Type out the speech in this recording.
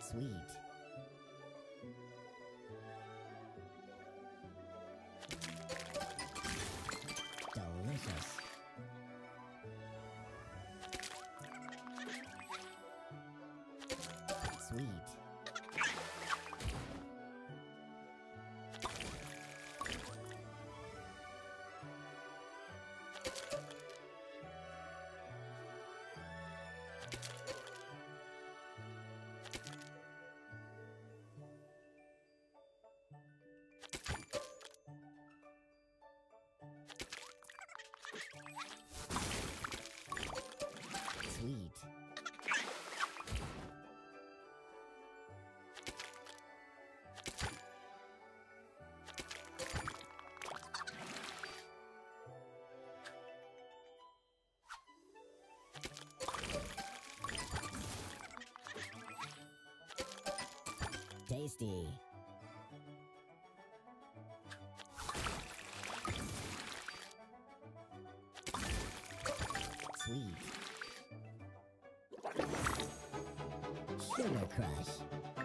Sweet. Delicious. Sweet. Sweet. Tasty. Sweet. Sugar Crush.